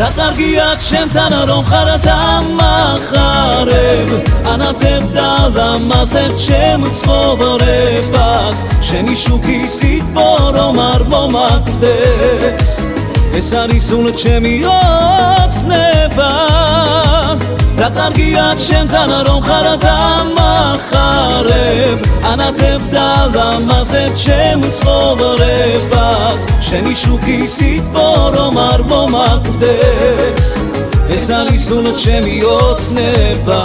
და კარგია ჩემთან რომ ხარ დამახარებ ანათებ და ლამაზებ ჩემ ცხოვრებას. შენი შუქის სიტყვა რომ არ მომაგდეს ეს არის უნდა ჩემი ოცნება. და კარგია ჩემთან რომ ხარ დამახარებ ანათებ და ლამაზებ ჩემ ცხოვრებას შენი შუქის სიტყვა რომ არ მომაგდეს ეს არის უნდა ჩემი ოცნება